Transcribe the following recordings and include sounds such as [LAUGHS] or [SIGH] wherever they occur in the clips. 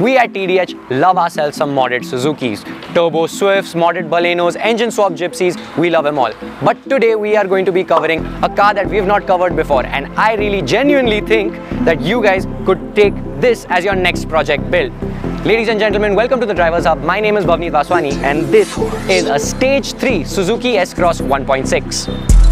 We at TDH love ourselves some modded Suzukis. Turbo Swifts, modded Balenos, engine swap Gypsies, we love them all. But today we are going to be covering a car that we have not covered before and I really genuinely think that you guys could take this as your next project build. Ladies and gentlemen, welcome to the Drivers Hub. My name is Bhavneet Vaswani and this is a Stage 3 Suzuki S-Cross 1.6.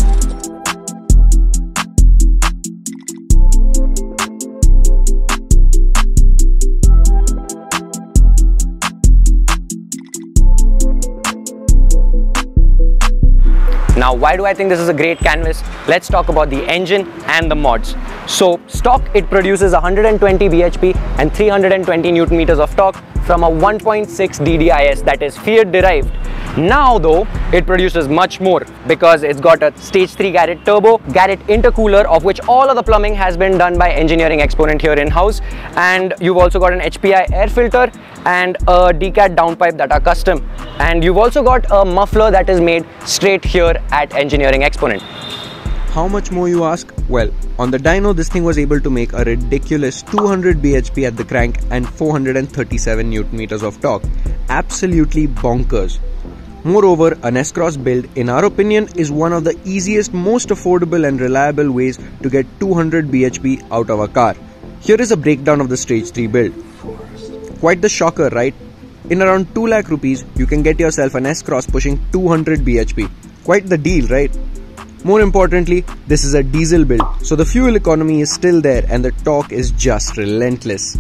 Now, why do I think this is a great canvas? Let's talk about the engine and the mods. So, stock, it produces 120 bhp and 320 newton meters of torque from a 1.6 DDIS that is Fiat derived now though, it produces much more because it's got a stage 3 Garrett turbo, Garrett intercooler of which all of the plumbing has been done by Engineering Exponent here in-house and you've also got an HPI air filter and a decat downpipe that are custom and you've also got a muffler that is made straight here at Engineering Exponent. How much more you ask? Well, on the dyno this thing was able to make a ridiculous 200 bhp at the crank and 437 newton meters of torque. Absolutely bonkers. Moreover, an S-Cross build, in our opinion, is one of the easiest, most affordable and reliable ways to get 200 bhp out of a car. Here is a breakdown of the Stage 3 build. Quite the shocker, right? In around 2 lakh rupees, you can get yourself an S-Cross pushing 200 bhp. Quite the deal, right? More importantly, this is a diesel build, so the fuel economy is still there and the torque is just relentless.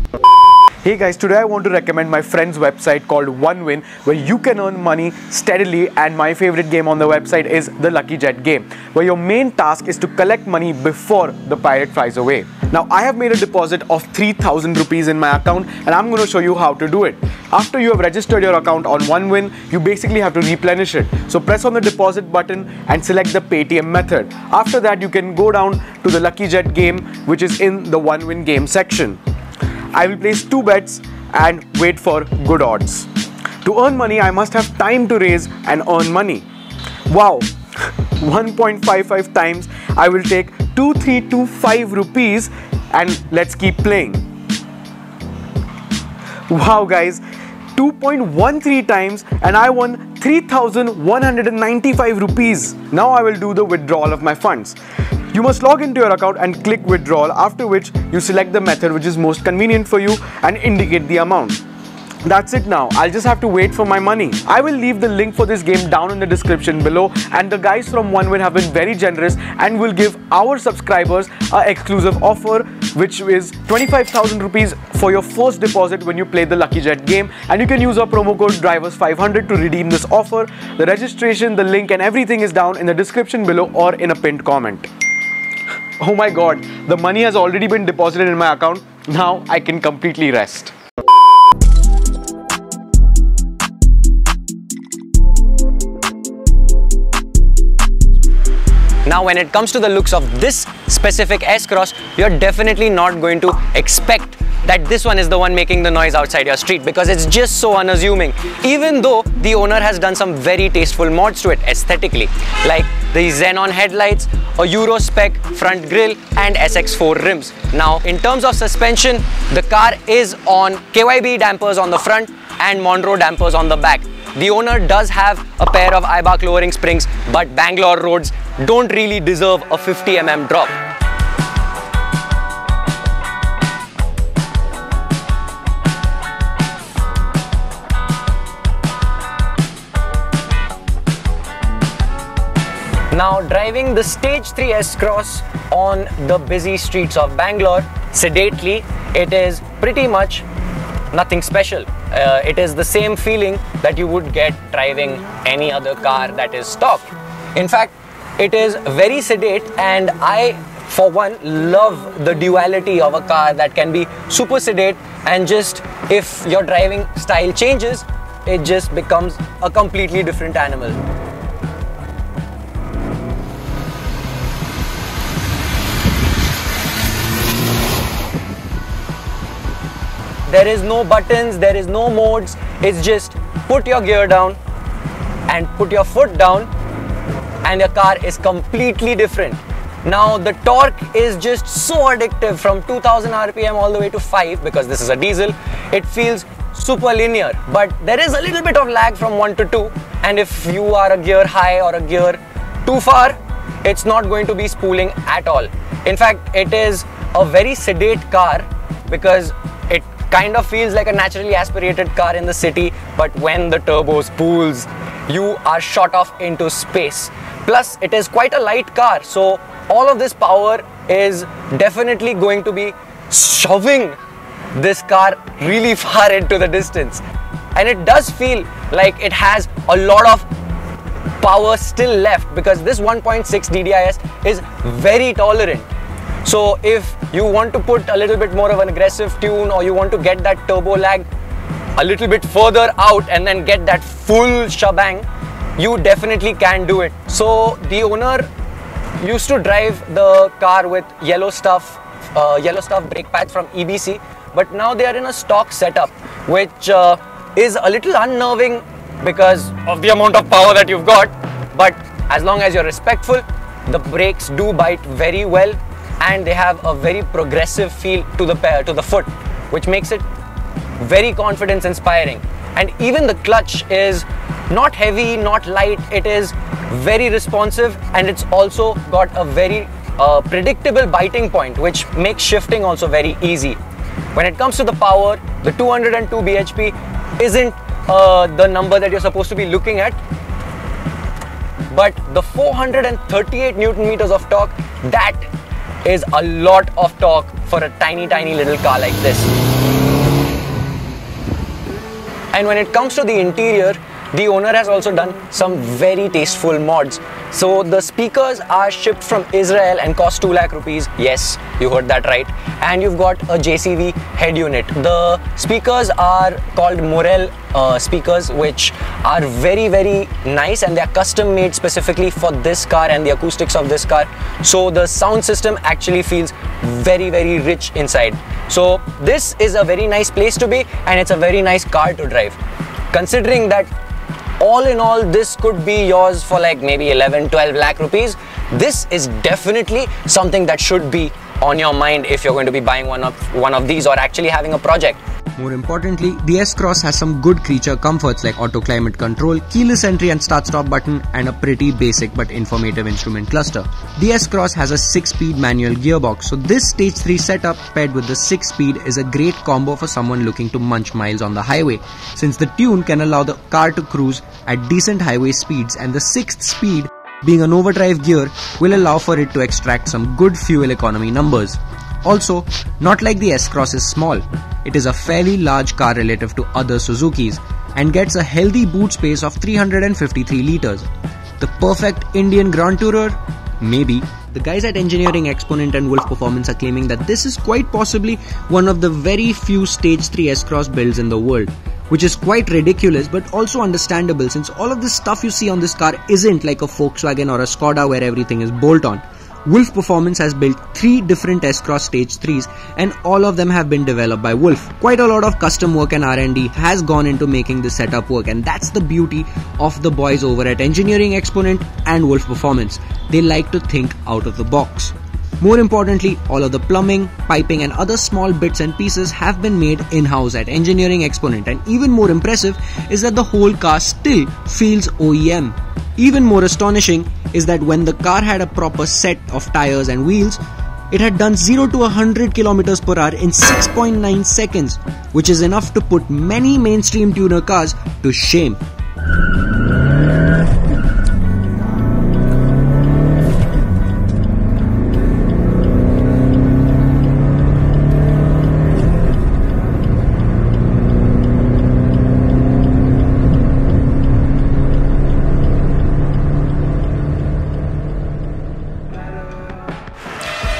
Hey guys, today I want to recommend my friend's website called 1Win where you can earn money steadily and my favorite game on the website is the Lucky Jet game where your main task is to collect money before the pirate flies away. Now I have made a deposit of 3000 rupees in my account and I'm going to show you how to do it. After you have registered your account on 1Win, you basically have to replenish it. So press on the deposit button and select the Paytm method. After that you can go down to the Lucky Jet game which is in the 1Win game section. I will place two bets and wait for good odds. To earn money, I must have time to raise and earn money. Wow, [LAUGHS] 1.55 times I will take 2325 rupees and let's keep playing. Wow guys, 2.13 times and I won 3195 rupees. Now I will do the withdrawal of my funds. You must log into your account and click withdrawal after which you select the method which is most convenient for you and indicate the amount. That's it now. I'll just have to wait for my money. I will leave the link for this game down in the description below and the guys from 1Win have been very generous and will give our subscribers a exclusive offer which is 25,000 rupees for your first deposit when you play the Lucky Jet game and you can use our promo code DRIVERS500 to redeem this offer. The registration, the link and everything is down in the description below or in a pinned comment oh my god, the money has already been deposited in my account. Now I can completely rest. Now when it comes to the looks of this specific S-Cross, you're definitely not going to expect that this one is the one making the noise outside your street because it's just so unassuming. Even though the owner has done some very tasteful mods to it aesthetically like the xenon headlights a euro spec front grille and sx4 rims. Now in terms of suspension the car is on kyb dampers on the front and monroe dampers on the back. The owner does have a pair of Eibach lowering springs but bangalore roads don't really deserve a 50 mm drop Now driving the stage 3 S-Cross on the busy streets of Bangalore, sedately, it is pretty much nothing special. Uh, it is the same feeling that you would get driving any other car that is stock. In fact, it is very sedate and I for one love the duality of a car that can be super sedate and just if your driving style changes it just becomes a completely different animal. There is no buttons, there is no modes. It's just put your gear down and put your foot down and your car is completely different. Now the torque is just so addictive from 2000 RPM all the way to 5 because this is a diesel. It feels super linear but there is a little bit of lag from 1 to 2 and if you are a gear high or a gear too far it's not going to be spooling at all. In fact it is a very sedate car because it kind of feels like a naturally aspirated car in the city but when the turbo spools you are shot off into space. Plus it is quite a light car so all of this power is definitely going to be shoving this car really [LAUGHS] far into the distance and it does feel like it has a lot of power still left because this 1.6 DDIS is very tolerant so if you want to put a little bit more of an aggressive tune or you want to get that turbo lag a little bit further out and then get that full shebang you definitely can do it. So the owner used to drive the car with yellow stuff uh, yellow stuff brake pads from EBC but now they are in a stock setup which uh, is a little unnerving because of the amount of power that you've got. But as long as you're respectful the brakes do bite very well and they have a very progressive feel to the pair, to the foot which makes it very confidence inspiring. And even the clutch is not heavy not light. It is very responsive and it's also got a very uh, predictable biting point which makes shifting also very easy. When it comes to the power the 202 bhp isn't uh, the number that you're supposed to be looking at. But the 438 newton meters of torque that is a lot of torque for a tiny tiny little car like this and when it comes to the interior the owner has also done some very tasteful mods. So the speakers are shipped from Israel and cost 2 lakh rupees. Yes, you heard that right. And you've got a JCV head unit. The speakers are called Morel uh, speakers which are very very nice and they are custom made specifically for this car and the acoustics of this car. So the sound system actually feels very very rich inside. So this is a very nice place to be and it's a very nice car to drive. Considering that all in all this could be yours for like maybe 11 12 lakh rupees this is definitely something that should be on your mind if you're going to be buying one of one of these or actually having a project more importantly, the S-Cross has some good creature comforts like auto climate control, keyless entry and start-stop button and a pretty basic but informative instrument cluster. The S-Cross has a 6-speed manual gearbox, so this stage 3 setup paired with the 6-speed is a great combo for someone looking to munch miles on the highway, since the tune can allow the car to cruise at decent highway speeds and the 6th speed being an overdrive gear will allow for it to extract some good fuel economy numbers. Also, not like the S-Cross is small, it is a fairly large car relative to other Suzukis and gets a healthy boot space of 353 liters. The perfect Indian Grand Tourer? Maybe. The guys at Engineering Exponent and Wolf Performance are claiming that this is quite possibly one of the very few Stage 3 S-Cross builds in the world, which is quite ridiculous but also understandable since all of this stuff you see on this car isn't like a Volkswagen or a Skoda where everything is bolt on. Wolf Performance has built three different S-Cross Stage 3s and all of them have been developed by Wolf. Quite a lot of custom work and R&D has gone into making this setup work and that's the beauty of the boys over at Engineering Exponent and Wolf Performance. They like to think out of the box. More importantly, all of the plumbing, piping and other small bits and pieces have been made in-house at Engineering Exponent and even more impressive is that the whole car still feels OEM. Even more astonishing is that when the car had a proper set of tires and wheels, it had done 0 to 100 km per hour in 6.9 seconds, which is enough to put many mainstream tuner cars to shame.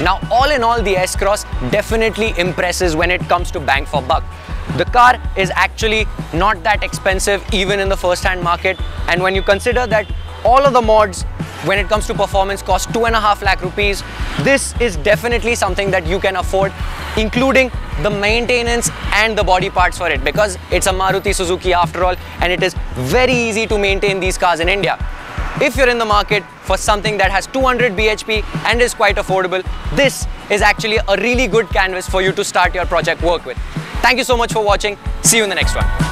Now, all in all, the S-Cross definitely impresses when it comes to bang for buck. The car is actually not that expensive even in the first-hand market. And when you consider that all of the mods when it comes to performance cost two and a half lakh rupees this is definitely something that you can afford including the maintenance and the body parts for it. Because it's a Maruti Suzuki after all and it is very easy to maintain these cars in India if you're in the market for something that has 200 bhp and is quite affordable, this is actually a really good canvas for you to start your project work with. Thank you so much for watching. See you in the next one.